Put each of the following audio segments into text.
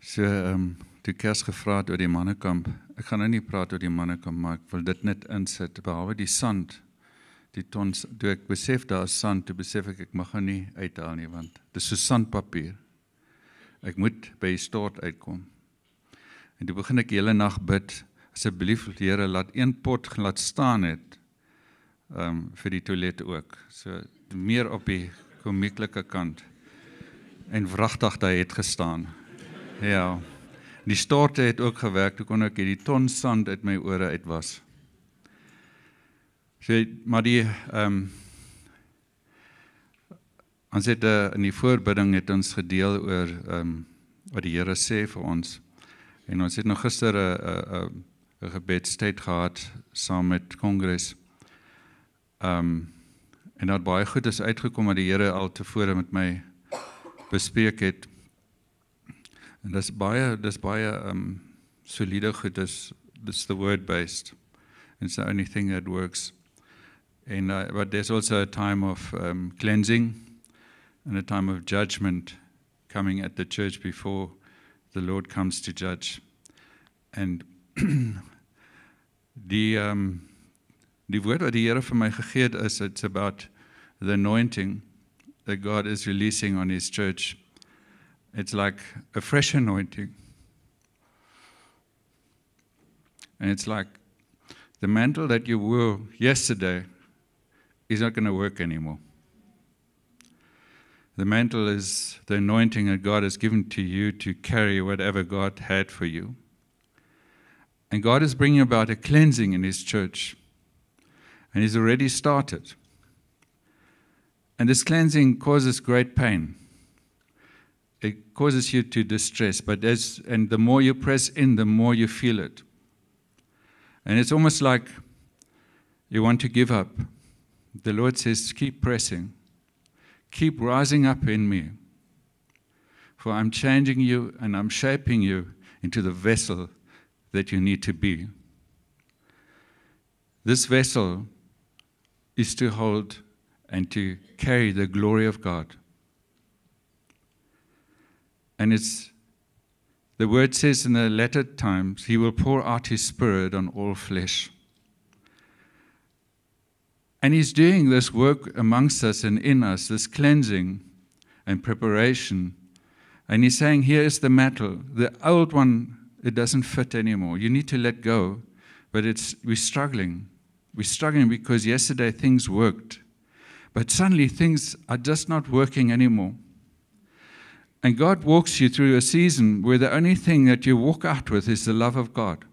So ehm um, toe Kers gevra het oor die mannekamp. Ek gaan nou nie praat oor die mannekamp maar ek wil dit net insit behalwe die sand. Die tons toe ek besef daar is sand, toe besef ek ek mag hom nie uithaal nie want dit is so sandpapier. Ek moet by die stort uitkom. En toe begin ek hele nag bid. Asseblief Here laat een pot laat staan het. Ehm um, vir die toilet ook. So meer op die komieklike kant. En wragtig daai het gestaan. Ja. Die storte het ook gewerk. Toe kon ek hierdie ton sand uit my ore uitwas. So maar die ehm um, ons het uh, in die voorbidding het ons gedeel oor ehm um, wat die Here sê vir ons. En ons het nog gister 'n 'n 'n gebedstyd gehad saam met kongres. Ehm um, en dat baie goed is uitgekom wat die Here al tevore met my bespreek het. En dis baie dis baie um soliede goed dis the word based. It's the only thing that works. And uh, but there's also a time of um cleansing and a time of judgment coming at the church before the Lord comes to judge. And die um die woord wat die Here vir my gegee het is it's about the anointing that God is releasing on his church. It's like a fresh anointing. And it's like the mantle that you wore yesterday is not going to work anymore. The mantle is the anointing that God has given to you to carry whatever God had for you. And God is bringing about a cleansing in His church. And He's already started. And this cleansing causes great pain it causes you to distress but as and the more you press in the more you feel it. And it's almost like you want to give up. The lord says keep pressing. Keep rising up in me for i'm changing you and i'm shaping you into the vessel that you need to be. This vessel is to hold and to carry the glory of god And it's the word says in the latter times, He will pour out His Spirit on all flesh. And He's doing this work amongst us and in us, this cleansing and preparation. And He's saying, Here is the metal. The old one, it doesn't fit anymore. You need to let go. But it's, we're struggling. We're struggling because yesterday things worked. But suddenly things are just not working anymore. And God walks you through a season where the only thing that you walk out with is the love of God.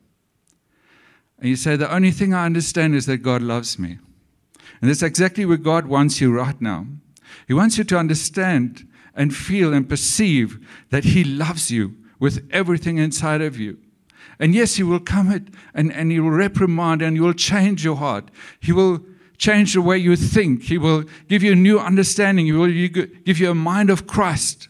And you say, The only thing I understand is that God loves me. And that's exactly where God wants you right now. He wants you to understand and feel and perceive that He loves you with everything inside of you. And yes, He will come and, and He will reprimand and He will change your heart. He will change the way you think. He will give you a new understanding. He will give you a mind of Christ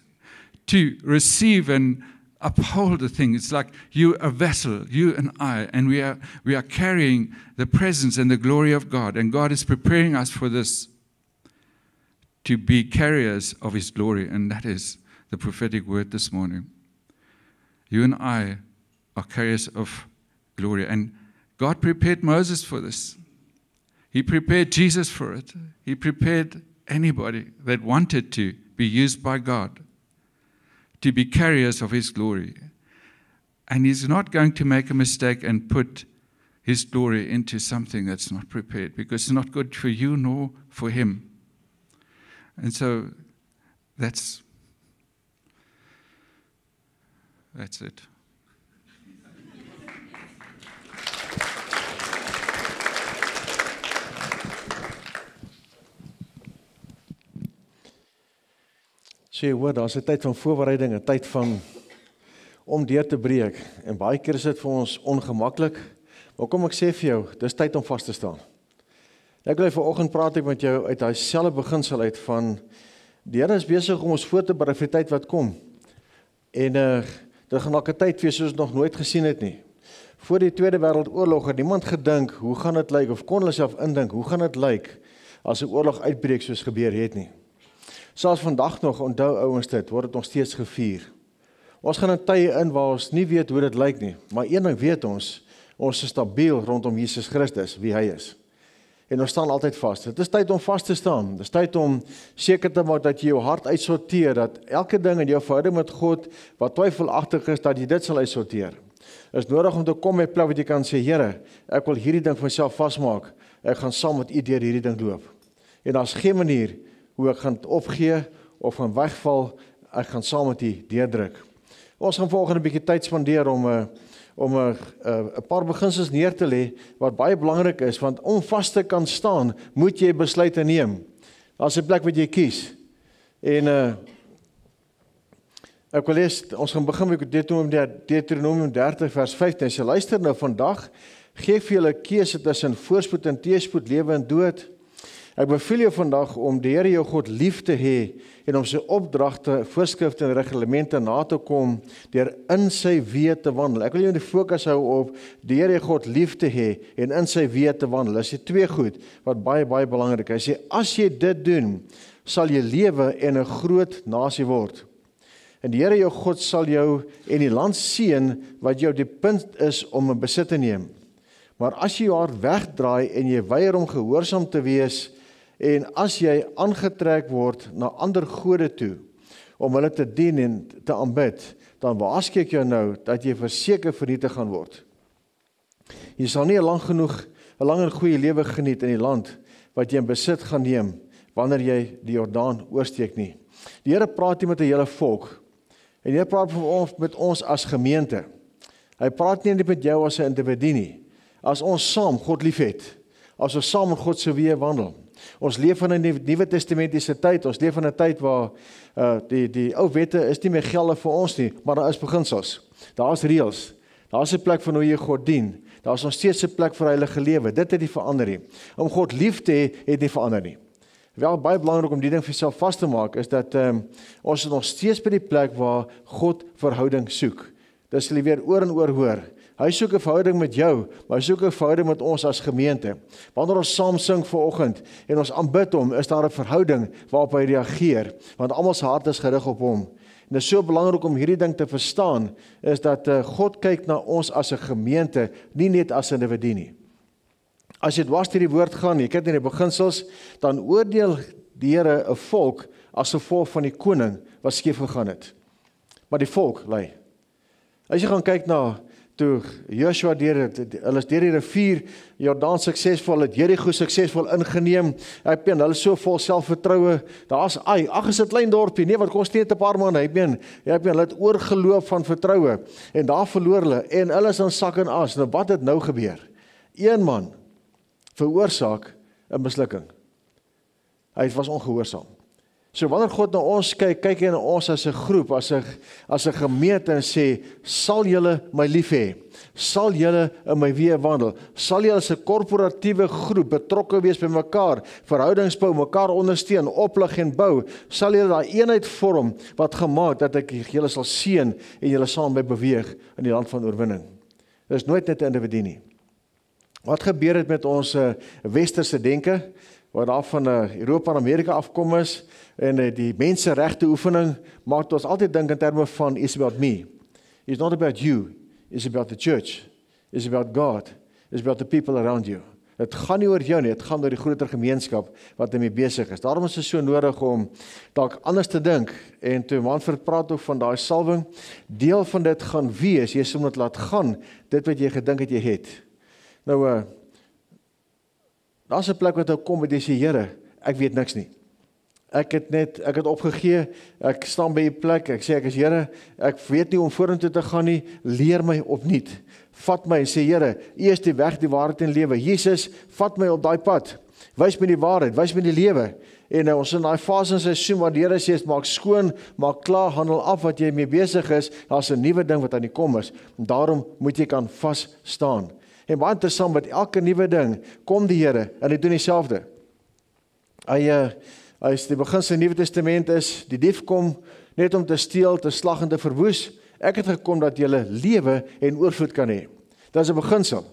to receive and uphold the thing. It's like you a vessel, you and I, and we are we are carrying the presence and the glory of God, and God is preparing us for this to be carriers of his glory, and that is the prophetic word this morning. You and I are carriers of glory, and God prepared Moses for this. He prepared Jesus for it. He prepared anybody that wanted to be used by God to be carriers of His glory. And He's not going to make a mistake and put His glory into something that's not prepared because it's not good for you nor for Him. And so that's that's it. Sê hoor, daar's 'n tyd van voorbereiding, 'n tyd van om deur te breek en baie keer is dit vir ons ongemaklik. Maar kom ek sê vir jou, dis tyd om vas te staan. Ek wil vanoggend praat ek met jou uit daai selfe beginsel uit van die Here is besig om ons voor te berei vir die tyd wat kom. En uh dit gaan dalk 'n tyd wees soos ons nog nooit gesien het nie. Voor die Tweede Wêreldoorlog het niemand gedink hoe gaan dit lyk of kon hulle self indink hoe gaan dit lyk as 'n oorlog uitbreek soos gebeur het nie. Selfs vandag nog onthou ouens dit, word dit nog steeds gevier. Ons gaan in tye in waar ons nie weet hoe dit lyk nie, maar een ding weet ons, ons is stabiel rondom Jesus Christus, wie hy is. En ons staan altyd vas. Dit is tyd om vas te staan. Dit is tyd om seker te maak dat jy jou hart uitsorteer, dat elke ding in jou verhouding met God wat twyfelagtig is, dat jy dit sal uitsorteer. Is nodig om te kom met 'n plek waar jy kan sê, Here, ek wil hierdie ding vir myself vasmaak. Ek gaan saam met U deur hierdie ding loop. En daar's geen manier hoe ek gaan opgee of gaan wegval. Ek gaan saam met U deurdruk. Ons gaan volgende bietjie tyd spandeer om 'n uh, om 'n 'n paar beginsels neer te lê wat baie belangrik is want om vas te kan staan, moet jy besluite neem. Daar's 'n plek wat jy kies. En uh ek wil lees ons gaan begin met Deuteronomium 30 vers 15. As jy luister nou vandag, gee vir julle keuse tussen voorspoed en teëspoed, lewe en dood. Ek beveel jou vandag om die Here jou God lief te hê en om sy opdragte, voorskrifte en reglemente na te kom deur in sy weë te wandel. Ek wil jou die fokus hou op die Here God lief te hê en in sy weë te wandel. Dis twee goed wat baie baie belangrik is. Hy sê as jy dit doen, sal jy lewe en 'n groot nasie word. En die Here jou God sal jou en die land seën wat jou die punt is om 'n besit te neem. Maar as jy jou hart wegdraai en jy weier om gehoorsaam te wees, En as jy aangetrek word na ander gode toe om hulle te dien en te aanbid, dan waarsku ek jou nou dat jy verseker vernietig gaan word. Jy sal nie lank genoeg 'n lang en goeie lewe geniet in die land wat jy in besit gaan neem wanneer jy die Jordaan oorsteek nie. Die Here praat hier met 'n hele volk. En hy praat vir ons met ons as gemeente. Hy praat nie net met jou as 'n individu nie. As ons saam God liefhet, as ons saam in God se weë wandel, Ons leef in 'n Nuwe Testamentiese tyd. Ons leef in 'n tyd waar uh die die ou wette is nie meer gelde vir ons nie, maar daar is beginsels. Daar's reëls. Daar's 'n plek van hoe jy God dien. Daar's nog steeds 'n plek vir heilige lewe. Dit het nie verander nie. Om God lief te hê het nie verander nie. Wel baie belangrik om die ding vir jouself vas te maak is dat ehm um, ons is nog steeds by die plek waar God verhouding soek. Dis hulle weer oor en oor hoor. Hy soek 'n verhouding met jou, maar hy soek 'n verhouding met ons as gemeente. Wanneer ons saam sing ver oggend en ons aanbid hom, is daar 'n verhouding waarop hy reageer, want almal se hart is gerig op hom. En dit is so belangrik om hierdie ding te verstaan, is dat uh, God kyk na ons as 'n gemeente, nie net as individu nie. As jy dwars deur die woord gaan, jy kyk na die beginsels, dan oordeel die Here 'n volk as gevolg van die koning wat skeef gegaan het. Maar die volk lê. As jy gaan kyk na toe Joshua deur hulle is deur die rivier Jordaan suksesvol het Jerigo suksesvol ingeneem. Ek meen hulle so vol selfvertroue. Daar's ai, ag is dit klein dorpie. Nee, wat kos net 'n paar maande. Ek meen, ek meen hulle het oorgeloop van vertroue en daar verloor hulle en hulle is in sak en as. Nou wat het nou gebeur? Een man veroorsaak 'n mislukking. Hy was ongehoorsaam. So wanneer God na ons kyk, kyk hy na ons as 'n groep, as 'n as 'n gemeente en sê, "Sal julle my lief hê? Sal julle in my weë wandel? Sal julle as 'n korporatiewe groep betrokke wees by mekaar, verhoudings bou, mekaar ondersteun, oplig en bou? Sal julle daai eenheid vorm wat gemaak dat ek julle sal seën en julle saam by beweeg in die land van oorwinning?" Dit is nooit net 'n individu nie. Wat gebeur het met ons uh, westerse denke wat daar van uh, Europa en Amerika afkom is? en uh, die menseregte oefening maak ons altyd dink in terme van is about me. It's not about you, it's about the church. It's about God. It's about the people around you. Dit gaan nie oor jou nie, dit gaan oor die groter gemeenskap wat daarmee besig is. Daarom is dit so nodig om dalk anders te dink en toe Manfred praat ook van daai salwing, deel van dit gaan wees, jy dit laat gaan, dit wat jy gedink het jy het. Nou uh daar's 'n plek wat ou kom met die Here, ek weet niks nie. Ek het net ek het opgegee. Ek staan by 'n plek. Ek sê ek is Here, ek weet nie hoe om vorentoe te gaan nie. Leer my opnuut. Vat my en sê Here, U is die weg, die waarheid en lewe. Jesus, vat my op daai pad. Wys my die waarheid, wys my die lewe. En nou ons in daai fase in seisoen waar die Here sê maak skoon, maak klaar, handel af wat jy mee besig is. Daar's 'n nuwe ding wat aan die kom is. En daarom moet jy kan vas staan. En baie interessant met elke nuwe ding kom die Here en hy doen dieselfde. Hy uh As die begin van die Nuwe Testament is, die dief kom net om te steel, te slag en te verwoes. Ek het gekom dat jy lewe en oorvloed kan hê. Dit is 'n beginsel.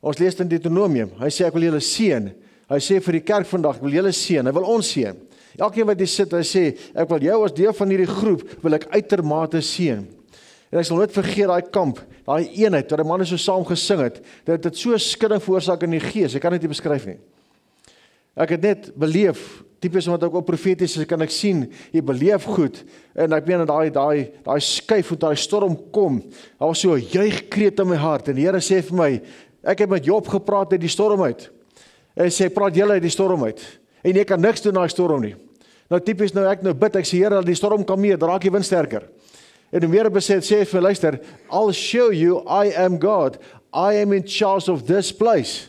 Ons lees in Deuteronomium. Hy sê ek wil julle seën. Hy sê vir die kerk vandag, ek wil julle seën. Hy wil ons seën. Elkeen wat hier sit, hy sê ek wil jou as deel van hierdie groep wil ek uitermate seën. En ek sal nooit vergeet daai kamp, daai eenheid wat die manne so saam gesing het. Dit het so skudding veroorsaak in die gees. Ek kan dit nie beskryf nie. Ek het net beleef, tipies omdat ek op profeties is, kan ek sien jy beleef goed en ek meen daai daai daai skuif hoe daai storm kom. Daar was so 'n juigkreet in my hart en die Here sê vir my, ek het met Job gepraat uit die storm uit. En hy sê praat julle uit die storm uit. En jy kan niks doen na die storm nie. Nou tipies nou ek nou bid, ek sê Here, dat die storm kan meer, draak die wind sterker. En die Here besê sê vir luister, I'll show you I am God. I am in charge of this place.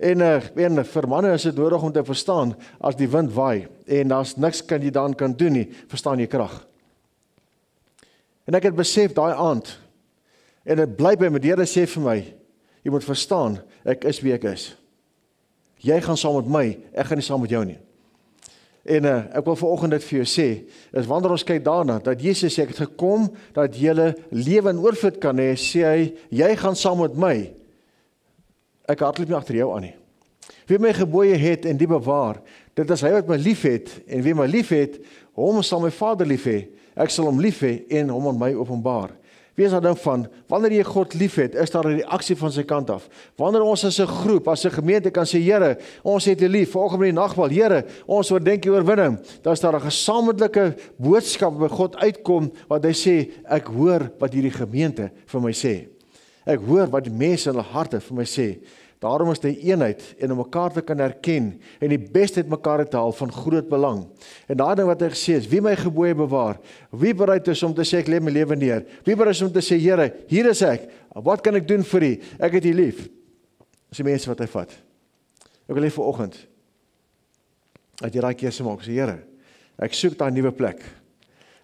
En uh, en vir manne is dit nodig om te verstaan as die wind waai en daar's niks kan jy dan kan doen nie, verstaan jy krag. En ek het besef daai aand en dit bly by my Here sê vir my, jy moet verstaan, ek is wie ek is. Jy gaan saam met my, ek gaan nie saam met jou nie. En uh, ek wil vanoggend dit vir jou sê, is wanneer ons kyk daarna dat Jesus sê ek het gekom dat jy lewe in oorvloed kan hê, sê hy, jy gaan saam met my. Ek hardloop nie agter jou aan nie. Wie my gebooie het en die bewaar, dit is hy wat my liefhet en wie my liefhet, hom sal my Vader lief hê. Ek sal hom lief hê en hom aan my openbaar. Wees ding van wanneer jy God liefhet, is daar 'n reaksie van sy kant af. Wanneer ons as 'n groep, as 'n gemeente kan sê Here, ons het U lief, vanoggend in die nagmaal, Here, ons oordenk die oorwinning, dan is daar 'n gesamentlike boodskap by God uitkom wat hy sê, ek hoor wat hierdie gemeente vir my sê. Ek hoor wat die mense in hulle harte vir my sê. Daarom is dit eenheid en om mekaar te kan herken en die beste uit mekaar te haal van groot belang. En daai ding wat hy gesê het, wie my gebooie bewaar, wie bereid is om te sê ek lê my lewe neer? Wie bereid is om te sê Here, hier is ek. Wat kan ek doen vir U? Ek het U lief. Dis die mense wat hy vat. Ek wil hê vir oggend dat jy daai keuse maak, sê Here, ek soek daai nuwe plek.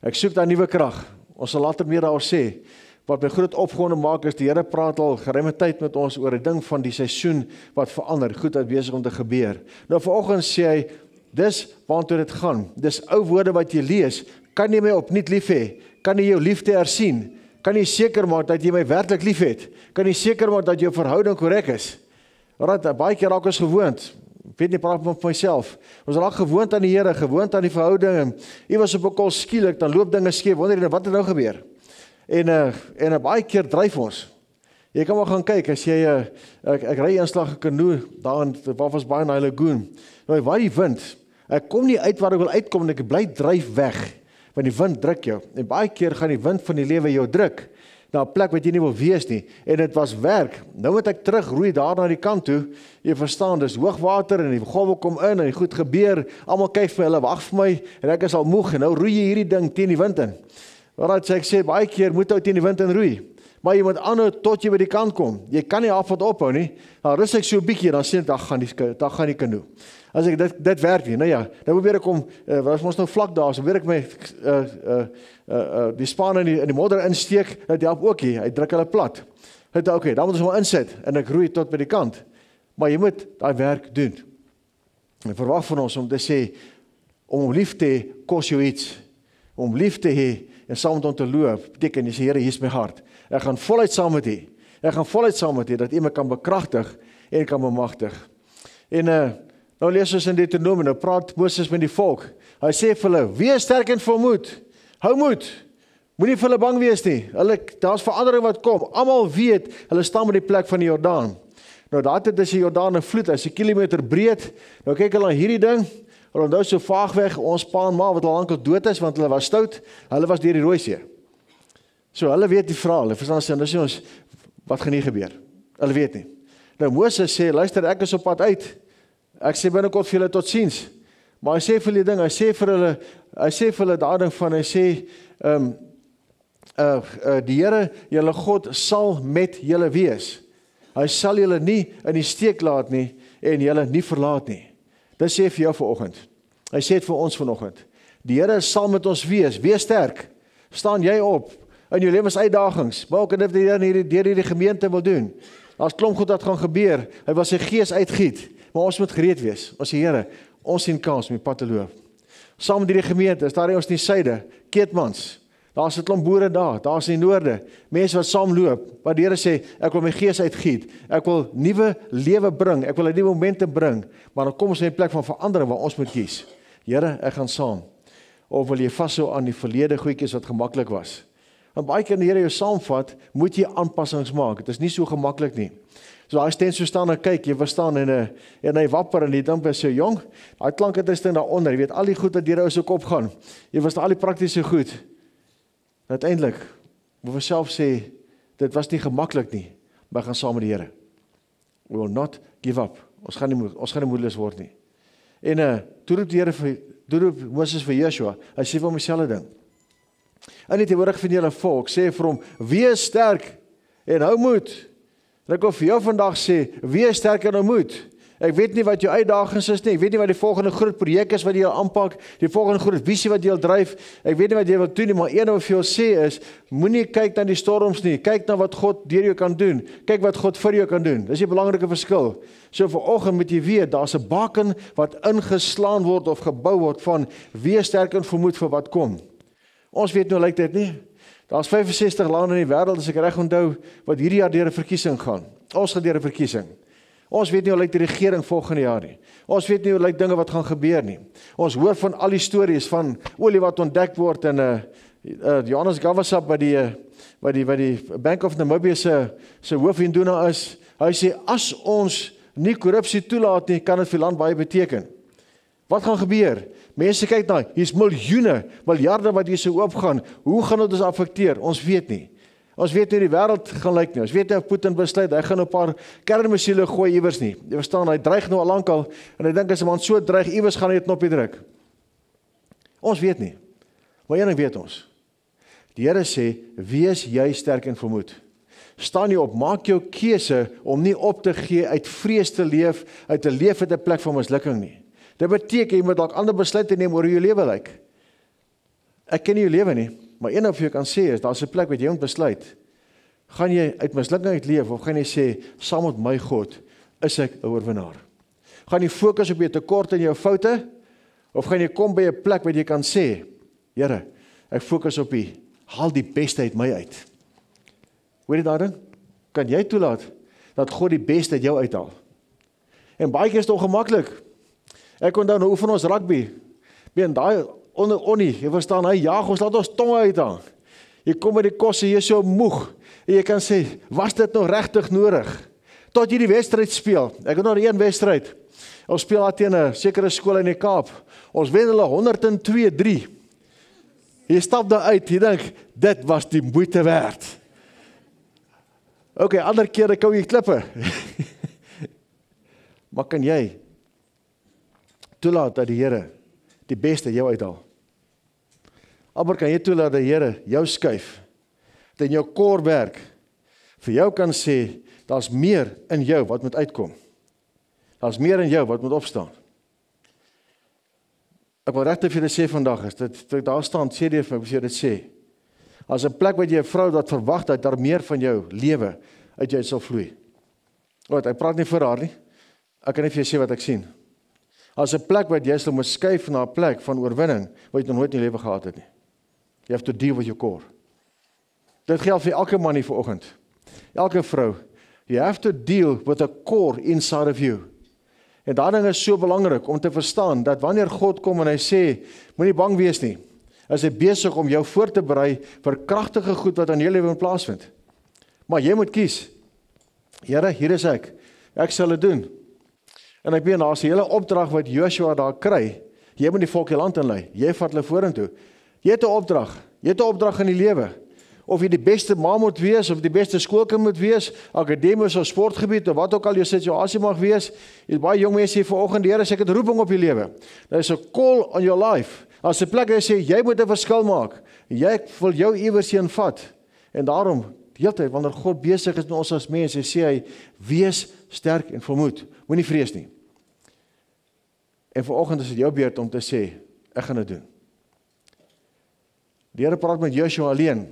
Ek soek daai nuwe krag. Ons sal later meer daaroor sê wat my groot opgewonde maak is die Here praat al geruime tyd met ons oor 'n ding van die seisoen wat verander, goed wat besig om te gebeur. Nou vanoggend sê hy dis waartoe dit gaan. Dis ou woorde wat jy lees, kan jy my opnuut lief hê? Kan jy jou liefde hersien? Kan jy seker maak dat jy my werklik liefhet? Kan jy seker maak dat jou verhouding korrek is? Want baie keer raak ons gewoond. Weet nie praat met myself. Ons raak gewoond aan die Here, gewoond aan die verhouding. Iewers op 'n kol skielik dan loop dinge skeef. Wonder jy wat het nou gebeur? En uh, en 'n baie keer dryf ons. Jy kan maar gaan kyk as jy 'n uh, eh, ek, ek ry eenslag 'n kanoe daar in waar was baie naby lagoon. Nou waar die wind, ek kom nie uit waar ek wil uitkom en ek bly dryf weg want die wind druk jou. En baie keer gaan die wind van die lewe jou druk na 'n plek wat jy nie wil wees nie en dit was werk. Nou moet ek terug roei daar na die kant toe. Jy verstaan, dis hoogwater en die golwe kom in en goed gebeur. Almal kyk vir hulle, wag vir my en ek is al moeg en nou roei jy hierdie ding teen die wind in. Wat sê ek sê baie keer moet ou teen die wind in roei. Maar jy moet aanhou tot jy by die kant kom. Jy kan nie afvat ophou nie. Dan rus ek so 'n bietjie dan sien ek dan gaan die dan gaan die kanoe. As ek dit dit werk nie. Nou ja, nou probeer ek om uh, was ons nou vlak daar, so probeer ek my uh uh uh, uh die span in die in die modder insteek. Dit help ook hier. Hy druk hulle plat. Dit okay, dan moet ons hom insit en ek roei tot by die kant. Maar jy moet daai werk doen. Ek verwag van ons om te sê om lief te kos jou iets. Om lief te hê en saam met hom te loop, beteken sê Here, hier is my hart. Ek gaan voluit saam met U. Ek gaan voluit saam met U dat U my kan bekragtig en kan bemagtig. En uh nou lees ons in Deuteronomium, nou praat Moses met die volk. Hy sê vir hulle: "Wees sterk en volmoed. Hou moed. Moenie vir hulle bang wees nie. Hulle daar's verandering wat kom. Almal weet, hulle staan met die plek van die Jordaan." Nou daar het dit is die Jordaan 'n vloed, hy's 'n kilometer breed. Nou kyk hulle aan hierdie ding. Hulle onthou so vaag weg ons pa en ma wat al lankal dood is want hulle was stout. Hulle was deur die Rooi See. So hulle weet die verhaal. Hulle verstaan sê ons wat gaan hier gebeur. Hulle weet nie. Nou Moses sê luister ek is op pad uit. Ek sê binnekort vir julle totsiens. Maar hy sê vir hulle ding, hy sê vir hulle hy sê vir hulle daardie van hy sê ehm um, uh, uh die Here, julle God sal met julle wees. Hy sal julle nie in die steek laat nie en julle nie verlaat nie. Dit sê vir jou vanoggend. Hy sê dit vir ons vanoggend. Die Here sal met ons wees. Wees sterk. Staan jy op in jou lewensuitdagings. Maak dit wat die Here hierdie deur hierdie gemeente wil doen. Daar's klomp goed wat gaan gebeur. Hy wil sy gees uitgiet, maar ons moet gereed wees. Ons Here, ons sien kans om die pad te loop. Saam met hierdie gemeente, is daar ons in die suide, Keetmans. Daar's 'n klomp boere daar, daar's in die noorde, mense wat saamloop. Wat die Here sê, ek wil my gees uitgiet. Ek wil nuwe lewe bring. Ek wil 'n nuwe momente bring. Maar dan kom ons in 'n plek van verandering waar ons moet kies. Here, ek gaan saam. Of wil jy vashou aan die verlede goedjies wat gemaklik was? En baie keer die Here jou saamvat, moet jy aanpassings maak. Dit is nie so gemaklik nie. So daai stent so staan en kyk, jy verstaan en 'n en hy wapper en die damp is so jong. Daai klank het instel daaronder. Jy weet al die goed wat deur ou se kop gaan. Jy verstaan al die praktiese goed. Uiteindelik moet ons self sê dit was nie gemaklik nie, maar gaan saam met die Here. We will not give up. Ons gaan nie ons gaan nie moedeloos word nie. En uh toe roep die Here vir toe roep Moses vir Joshua. Hy sê vir hom dieselfde ding. En dit hoor ek van julle volk sê vir hom: "Wees sterk en hou moed." En ek wil vir jou vandag sê: "Wees sterk en hou moed." Ek weet nie wat jou uitdagings is nie. Ek weet nie wat die volgende groot projek is wat jy aanpak, die volgende groot visie wat jy wil dryf. Ek weet nie wat jy wil doen nie, maar een wat vir jou sê is, moenie kyk na die storms nie. Kyk na wat God deur jou kan doen. Kyk wat God vir jou kan doen. Dis 'n belangrike verskil. So vir oggend moet jy weet, daar's 'n baken wat ingeslaan word of gebou word van wees sterk en vermoed vir wat kom. Ons weet nou lyk dit nie. Daar's 65 lande in die wêreld as ek reg onthou wat hierdie jaar deur 'n verkiesing gaan. Ons gaan deur 'n verkiesing. Ons weet nie hoe lyk die regering volgende jaar nie. Ons weet nie hoe lyk dinge wat gaan gebeur nie. Ons hoor van al die stories van olie wat ontdek word in 'n uh, uh, Johannes Gavasap by die uh, by die by die Bank of Namibia se se hoofinduna is. Hy sê as ons nie korrupsie toelaat nie, kan dit vir land baie beteken. Wat gaan gebeur? Mense kyk na, hier's miljoene, miljarde wat hier so oopgaan. Hoe gaan dit ons afekteer? Ons weet nie. Ons weet nie die wêreld gaan lyk nie. Ons weet nie of Putin besluit hy gaan 'n paar kernmissiele gooi iewers nie. Jy verstaan, hy dreig nou al lankal en hy dink as 'n man so dreig iewers gaan hy 'n knoppie druk. Ons weet nie. Maar een ding weet ons. Die Here sê: "Wees jy sterk en vermoed." Staan jy op, maak jou keuse om nie op te gee uit vrees te leef, uit 'n leef uit 'n plek van mislukking nie. Dit beteken jy moet dalk ander besluite neem oor hoe jou lewe lyk. Ek ken nie jou lewe nie. Maar een of jy kan sê is daar's 'n plek wat jy moet besluit. Gaan jy uit mislukking leef of gaan jy sê saam met my God is ek 'n oorwinnaar? Gaan jy fokus op jou tekorte en jou foute of gaan jy kom by 'n plek waar jy kan sê, Here, ek fokus op U. Haal die beste uit my uit. Hoor jy daarin? Kan jy toelaat dat God die beste uit jou uithaal? En baie keer is dit ongemaklik. Ek onthou nou oefen ons rugby. Bien daai onder onnie, jy verstaan, hy jag ons laat ons tonge uithang. Jy kom met die kosse, jy is so moeg. En jy kan sê, was dit nog regtig nodig? Tot jy die wedstryd speel. Ek het nog een wedstryd. Ons speel daar teen 'n sekere skool in die Kaap. Ons wen hulle 102-3. Jy stap daar uit, jy dink dit was die moeite werd. OK, ander kere kou jy klippe. maar kan jy toelaat dat die Here die beste jou uithaal? Maar kan jy toelaat dat die Here jou skuif? Dat in jou kor werk vir jou kan sê daar's meer in jou wat moet uitkom. Daar's meer in jou wat moet opstaan. Ek wil regtig vir julle sê vandag is dit daar staan sê dit vir my dit sê. As 'n plek waar jy 'n vrou wat verwag dat daar meer van jou lewe uit jou sal vloei. Wat hy praat nie vir haar nie. Ek kan net vir jou sê wat ek sien. As 'n plek wat jy sal moet skuif na 'n plek van oorwinning wat jy nog nooit in jou lewe gehad het nie. You have to deal with your core. Dit geld vir elke man hier vanoggend. Elke vrou. You have to deal with a core inside of you. En daardie is so belangrik om te verstaan dat wanneer God kom en hy sê moenie bang wees nie, is hy besig om jou voor te berei vir kragtige goed wat aan jou lewe plaasvind. Maar jy moet kies. Here, hier is ek. Ek sal dit doen. En ek weet daar's 'n hele opdrag wat Joshua daar kry. Jy moet die volk die land inlei. Jy vat hulle vorentoe. Jy het 'n opdrag. Jy het 'n opdrag in die lewe. Of jy die beste ma moet wees of die beste skoolkind moet wees, akademies of sportgebied of wat ook al jou situasie mag wees. Jy's baie jong mense hier vanoggend, die Here sê ek het roeping op jou lewe. Daar is 'n call on your life. As 'n plek hy sê jy moet 'n verskil maak. Jy wil jou iewers heen vat. En daarom heeltyd wanneer God besig is met ons as mense, sê hy wees sterk en vermoed. Moenie vrees nie. En vanoggend is dit jou beurt om te sê ek gaan dit doen. Die Here praat met Joshua alleen.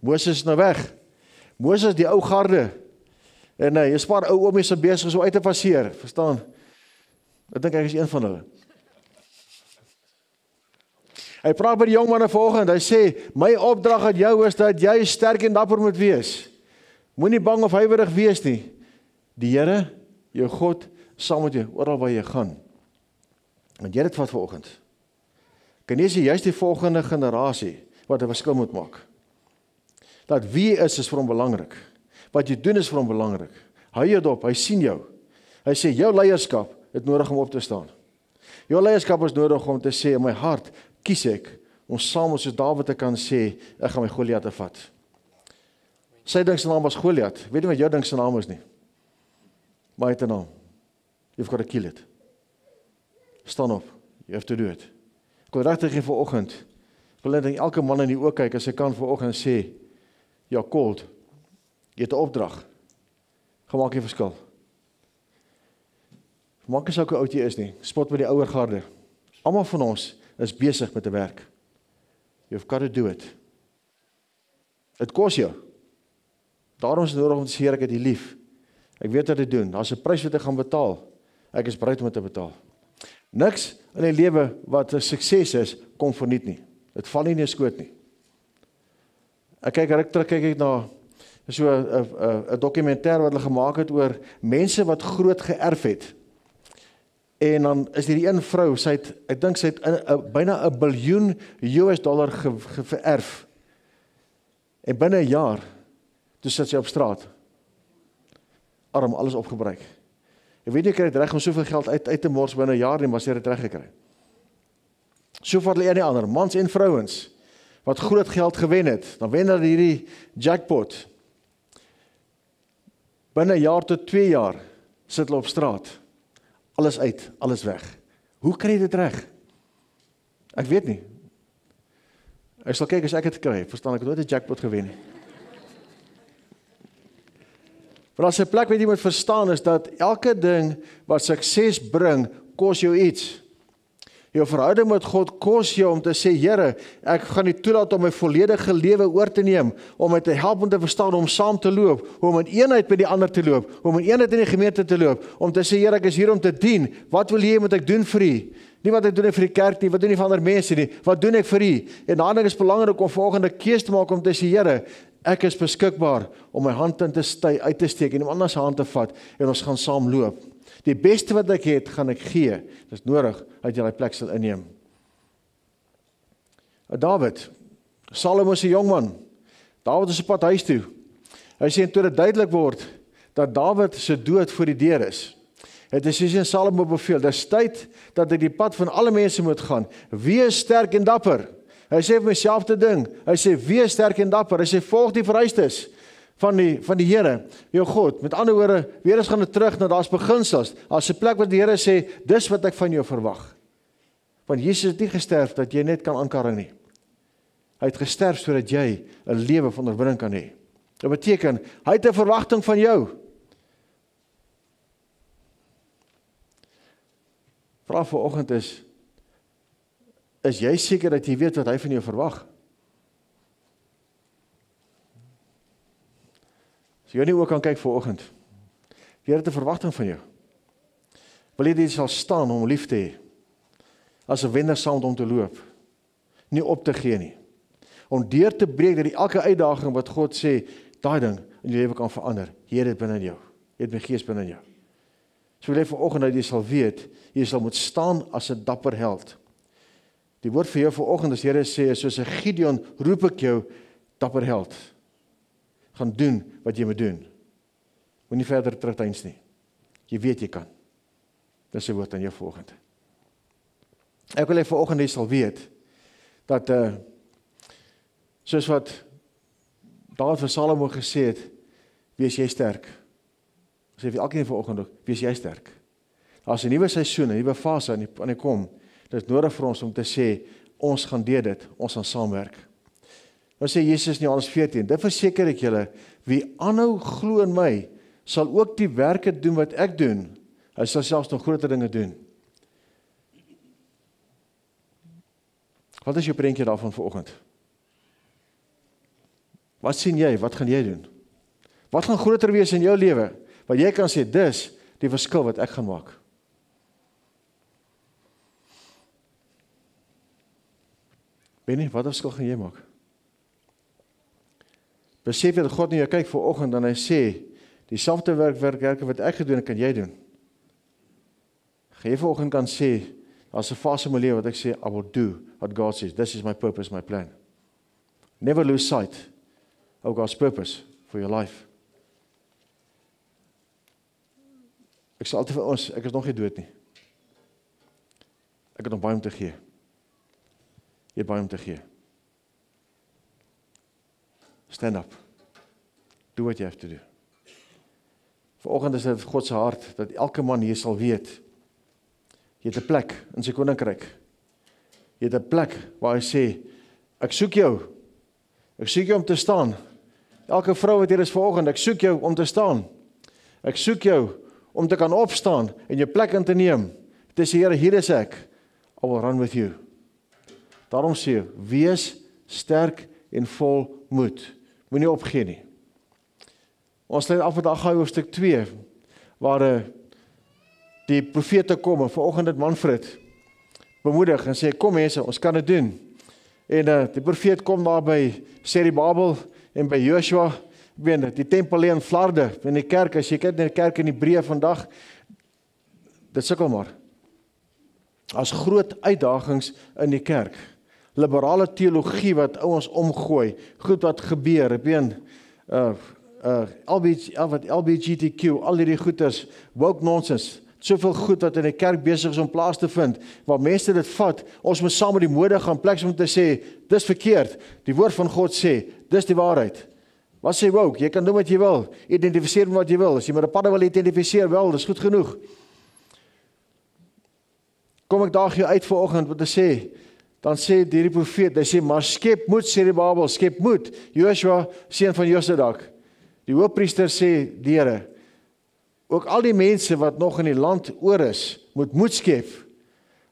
Moses is nou weg. Moses die ou garde. En nee, jy's maar ou oomies se besig so uit te passeer, verstaan? Ek dink ek is een van hulle. Hy praat met die jong manne vanoggend. Hy sê, "My opdrag aan jou is dat jy sterk en dapper moet wees. Moenie bang of huiwerig wees nie. Die Here, jou God, saam met jou oral waar jy gaan." Want jy het dit vat vanoggend. Kan jy sê jy's die volgende generasie? Wat 'n verskil moet maak. dat wie is is vir hom belangrik. Wat jy doen is vir hom belangrik. Hou jou dop, hy sien jou. Hy sê jou leierskap het nodig om op te staan. Jou leierskap is nodig om te sê in my hart kies ek om saam soos Dawid te kan sê ek gaan my Goliat te vat. Sy dink sy naam was Goliat. Weet jy wat jou dink sy naam is nie? Maar hy het 'n naam. You've got to kill it. Staan op. You have to do it. Ek wil regtig hier vanoggend wil net elke man in die oë kyk as hy kan vanoggend sê ja, called. Jy het 'n opdrag. Gemaak 'n verskil. Maak nie saak hoe oud jy is nie. Spot met die ouer garde. Almal van ons is besig met 'n werk. You've got to do it. Dit kos jou. Daarom is dit nodig om te sê ek het U lief. Ek weet wat dit doen. Daar's 'n prys wat ek gaan betaal. Ek is bereid om dit te betaal. Niks in die lewe wat 'n sukses is, kom verniet nie. Dit val nie in jou skoot nie. Ek kyk ruk terug kyk ek na so 'n 'n 'n dokumentêr wat hulle gemaak het oor mense wat groot geërf het. En dan is hierdie een vrou, sy het ek dink sy het in 'n byna 'n biljoen US dollar ge, ge, vererf. En binne 'n jaar toe sit sy op straat. Arm alles opgebruik. Jy weet jy kry dit reg om soveel geld uit uit te mors binne 'n jaar nie, maar sy het dit reg gekry. So vat hulle een en ander, mans en vrouens wat groot geld gewen het. Dan wen hulle hierdie jackpot. Binne 'n jaar tot 2 jaar sit hulle op straat. Alles uit, alles weg. Hoe kry jy dit reg? Ek weet nie. Ek sal kyk as ek dit kry. Verstaan ek nooit 'n jackpot gewen nie. Maar as 'n plek wat jy moet verstaan is dat elke ding wat sukses bring, kos jou iets. Jou verhouding met God kos jou om te sê Here, ek gaan nie toelaat om my volledige lewe oor te neem om my te help om te verstaan om saam te loop, om in eenheid met die ander te loop, om in eenheid in die gemeente te loop, om te sê Here, ek is hier om te dien. Wat wil jy moet ek doen vir U? Nie wat ek doen vir die kerk nie, wat doen nie vir ander mense nie. Wat doen ek vir U? En daarna is belangrik om volgende keuse te maak om te sê Here, ek is beskikbaar om my hand in te stay uit te steek en iemand anders se hand te vat en ons gaan saam loop. Die beste wat ek het, gaan ek gee. Dis nodig dat jy daai plek sal inneem. David, Salomo se jongman. David is op pad huis toe. Hy sê toe dit duidelik word dat David se dood voor die deur is. Het is soos in Salomo beveel, dis tyd dat ek die pad van alle mense moet gaan. Wees sterk en dapper. Hy sê vir myself te ding. Hy sê wees sterk en dapper. Hy sê volg die vereistes van die van die Here, jou God. Met ander woorde, weer eens gaan dit terug na daar's beginsels. Daar's 'n plek waar die Here sê, dis wat ek van jou verwag. Want Jesus het nie gesterf dat jy net kan aankarring nie. Hy het gesterf sodat jy 'n lewe van oorwinning kan hê. Dit beteken hy het 'n verwagting van jou. Vra vir oggend is is jy seker dat jy weet wat hy van jou verwag? As jy nie ook kan kyk vir oggend. Die Here het 'n verwagting van jou. Wil jy dit sal staan om lief te hê? As 'n wenner saam om te loop. Nie op te gee nie. Om deur te breek dat die elke uitdaging wat God sê, daai ding in jou lewe kan verander. Here het binne in jou. Jy het my gees binne in jou. So wil jy vir oggend dat jy sal weet, jy sal moet staan as 'n dapper held. Die woord vir jou vanoggend as Here sê is soos 'n Gideon roep ek jou dapper held. Gaan doen wat jy moet doen. Moenie verder terugtyds nie. Jy weet jy kan. Dis sy woord aan jou vanoggend. Ek wil hê vanoggend jy sal weet dat uh soos wat Dawid vir Salomo gesê het, wees jy sterk. Sê vir elkeen vanoggend ook, wees jy sterk. Daar's 'n nuwe seisoen, 'n nuwe fase aan die aan die kom. Dit is nodig vir ons om te sê ons gaan deur dit, ons gaan saamwerk. Nou sê Jesus in Johannes 14, dit verseker ek julle, wie aanhou glo in my, sal ook die werke doen wat ek doen. Hy sal selfs nog groter dinge doen. Wat is jou prentjie daarvan vir oggend? Wat sien jy? Wat gaan jy doen? Wat gaan groter wees in jou lewe? Wat jy kan sê dis die verskil wat ek gaan maak. Weet nie wat verskil gaan jy maak? Besef jy dat God nie jou kyk vir oggend en hy sê dieselfde werk werk wat ek gedoen het, kan jy doen. Gee vir oggend kan sê daar's 'n fase in my lewe wat ek sê I will do what God says. This is my purpose, my plan. Never lose sight of God's purpose for your life. Ek sê altyd vir ons, ek is nog nie dood nie. Ek het nog baie om te gee. Jy het baie om te gee. Stand up. Do what you have to do. Vanoggend is dit God se hart dat elke man hier sal weet jy het 'n plek in sy koninkryk. Jy het 'n plek waar hy sê ek soek jou. Ek soek jou om te staan. Elke vrou wat hier is vanoggend, ek soek jou om te staan. Ek soek jou om te kan opstaan en jou plek in te neem. Dit is die Here, hier is ek. I will run with you. Daarom sê wees sterk en vol moed. Moenie opgee nie. Ons lê af met Agai hoofstuk 2 waar eh, die profete kom en vanoggend het Manfred bemoedig en sê kom mense, ons kan dit doen. En uh, die profeet kom daar by Seribabel en by Joshua, weet jy, die tempel lê in flarde in die kerk as jy kyk na die kerk in Hebreë vandag dit sukkel maar as groot uitdagings in die kerk. Liberale teologie wat ouens omgooi, goed wat gebeur, ek meen uh uh LBG wat LBGTQ, al hierdie goeters, woke nonsense. Soveel goed wat in die kerk besig is om plaas te vind waar mense dit vat, ons moet saam met die mode gaan plek om te sê dis verkeerd. Die woord van God sê, dis die waarheid. Wat sê woke? Jy kan doen wat jy wil. Identifiseer met wat jy wil. As jy met 'n padde wil identifiseer, wel, dis goed genoeg kom ek daag jou uit vanoggend wat te sê dan sê hierdie profeet hy sê maar skep moed sê die Babel skep moed. Joshua seun van Josadak die hoofpriester sê die Here ook al die mense wat nog in die land oor is moet moed skep.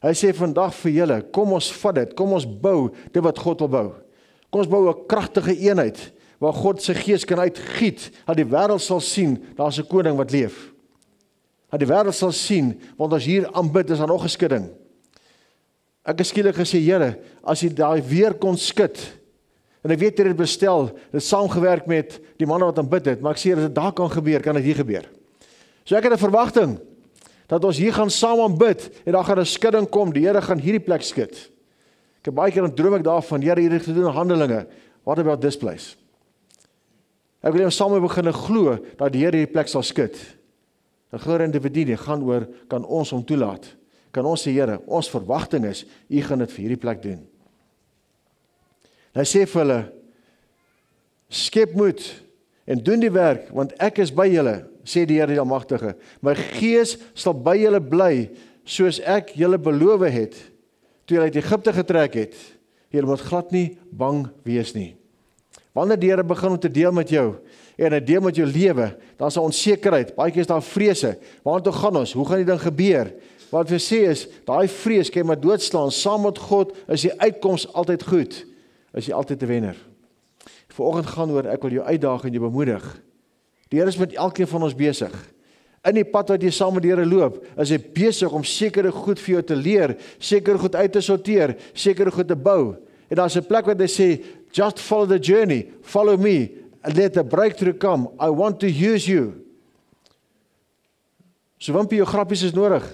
Hy sê vandag vir julle kom ons vat dit kom ons bou dit wat God wil bou. Kom ons bou 'n kragtige eenheid waar God se gees kan uitgiet dat die wêreld sal sien daar's 'n koning wat leef. Dat die wêreld sal sien want as hier aanbid is daar nog 'n skudding. Ek het skielik gesê Here, as jy daai weer kon skud. En ek weet jy het bestel, dit saamgewerk met die manne wat aanbid het, maar ek sê as dit daar kan gebeur, kan dit hier gebeur. So ek het 'n verwagting dat ons hier gaan saam aanbid en daar gaan 'n skudding kom. Die Here gaan hierdie plek skud. Ek het baie keer dan droom ek daarvan, Here, hierdie gedoen handelinge. What about this place? Ek wil net saam begin glo dat die Here hierdie plek sal skud. 'n groot individu gaan oor kan ons hom toelaat. Kan ons sê Here, ons verwagting is u gaan dit vir hierdie plek doen. Hy sê vir hulle skep moed en doen die werk want ek is by julle, sê die Here die Almagtige. My gees sal by julle bly soos ek julle beloof het toe julle uit Egipte getrek het. Julle moet glad nie bang wees nie. Wanneer die Here begin om te deel met jou en 'n deel met jou lewe, dan is daar onsekerheid. Baie keer is daar vrese. Waartoe gaan ons? Hoe gaan die ding gebeur? Wat vir sê is, daai vrees kan maar doodslaan. Saam met God is die uitkoms altyd goed. Is jy altyd 'n wenner. Vanoggend gaan oor ek wil jou uitdaag en jou bemoedig. Die Here is met elkeen van ons besig. In die pad wat jy saam met die Here loop, is hy besig om sekere goed vir jou te leer, sekere goed uit te sorteer, sekere goed te bou. En daar's 'n plek waar hy sê, just follow the journey, follow me let the breakthrough come. I want to use you. So wimpie jou grappies is nodig.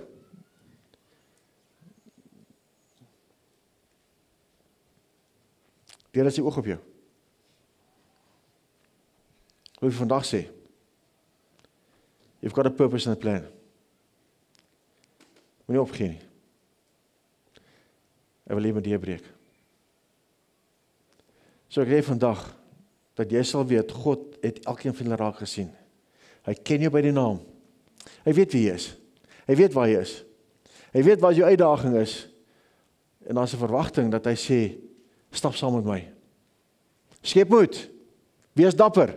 Deur as jy oog op jou. Hoe jy vandag sê. You've got a purpose and a plan. Moenie opgee nie. Ek wil hê met die breek. So ek lê vandag dat jy sal weet God het elkeen van hulle raak gesien. Hy ken jou by die naam. Hy weet wie jy is. Hy weet waar jy is. Hy weet wat jou uitdaging is. En daar's 'n verwagting dat hy sê stap saam met my. Skep moed. Wees dapper.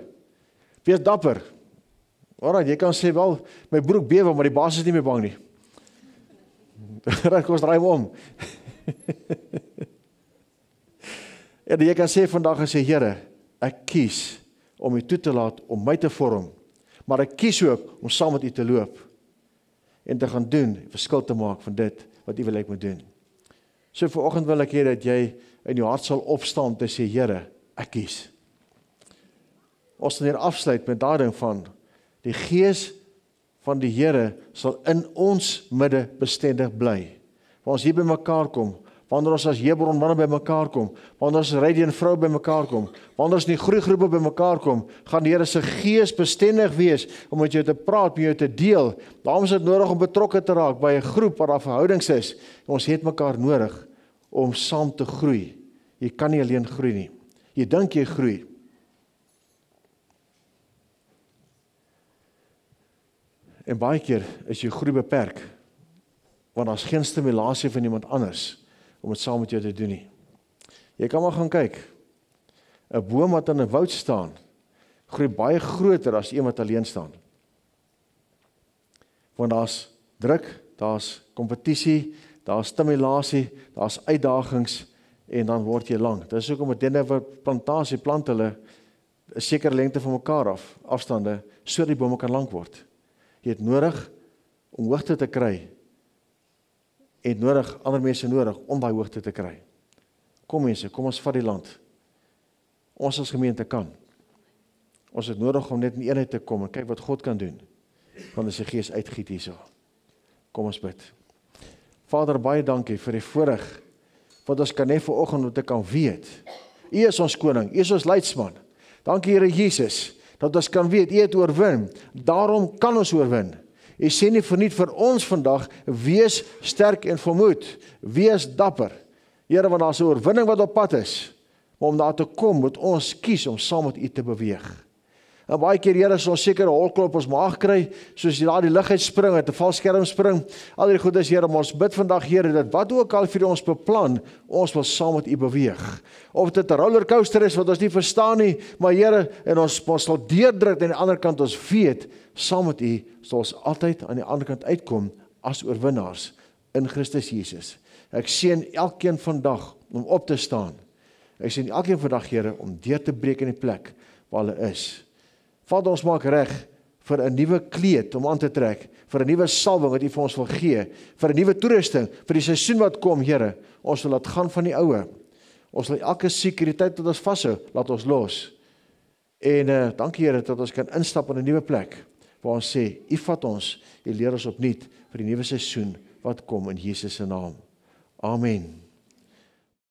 Wees dapper. Alraai, jy kan sê wel my broek bewe maar die baas is nie meer bang nie. Raak ons draai om. en jy kan sê vandag as jy Here ek kies om u toe te laat om my te vorm, maar ek kies ook om saam met u te loop en te gaan doen, verskil te maak van dit wat u wil ek moet doen. So vanoggend wil ek hê dat jy in jou hart sal opstaan te sê Here, ek kies. Ons gaan hier afsluit met daardie ding van die gees van die Here sal in ons midde bestendig bly. Waar ons hier bymekaar kom, wanneer ons as Hebron manne bymekaar kom, wanneer ons Radiant vrou bymekaar kom, wanneer ons in die groeigroepe bymekaar kom, gaan die Here se gees bestendig wees om met jou te praat, met jou te deel. Daarom is dit nodig om betrokke te raak by 'n groep waar daar verhoudings is. Ons het mekaar nodig om saam te groei. Jy kan nie alleen groei nie. Jy dink jy groei. En baie keer is jou groei beperk want daar's geen stimulasie van iemand anders om dit saam met jou te doen nie. Jy kan maar gaan kyk. 'n Boom wat in 'n woud staan, groei baie groter as een wat alleen staan. Want daar's druk, daar's kompetisie, daar's stimulasie, daar's uitdagings en dan word jy lank. Dis hoekom met denne plantasie plant hulle 'n sekere lengte van mekaar af, afstande sodat die bome kan lank word. Jy het nodig om hoogte te kry het nodig ander mense nodig om daai hoogte te kry. Kom mense, kom ons vat die land. Ons as gemeente kan. Ons het nodig om net in eenheid te kom en kyk wat God kan doen. Want as die Gees uitgiet hierso. Kom ons bid. Vader, baie dankie vir die voorreg wat ons kan hê vir oggend om te kan weet. U is ons koning, U is ons leidsman. Dankie Here Jesus dat ons kan weet U het oorwin. Daarom kan ons oorwin. Hy sê nie verniet vir ons vandag wees sterk en vermoed, wees dapper. Here, want daar's 'n oorwinning wat op pad is. Maar om daar te kom, moet ons kies om saam met U te beweeg. En baie keer Here, as ons sekere holklop ons maag kry, soos jy daar die lug uit spring, uit 'n valskerm spring, al die goedes Here, ons bid vandag Here dat wat ook al vir ons beplan, ons wil saam met U beweeg. Of dit 'n rollercoaster is wat ons nie verstaan nie, maar Here, en ons ons sal deurdruk aan die ander kant ons weet saam met U sal ons altyd aan die ander kant uitkom as oorwinnaars in Christus Jesus. Ek seën elkeen vandag om op te staan. Ek seën elkeen vandag Here om deur te breek in die plek waar hulle is. Vader ons maak reg vir 'n nuwe kleed om aan te trek, vir 'n nuwe salwing wat U vir ons wil gee, vir 'n nuwe toerusting vir die seisoen wat kom, Here. Ons wil laat gaan van die oue. Ons wil elke sekuriteit wat ons vashou, laat ons los. En uh dankie Here dat ons kan instap in 'n nuwe plek waar ons sê, U vat ons, U leer ons opnuut vir die nuwe seisoen wat kom in Jesus se naam. Amen.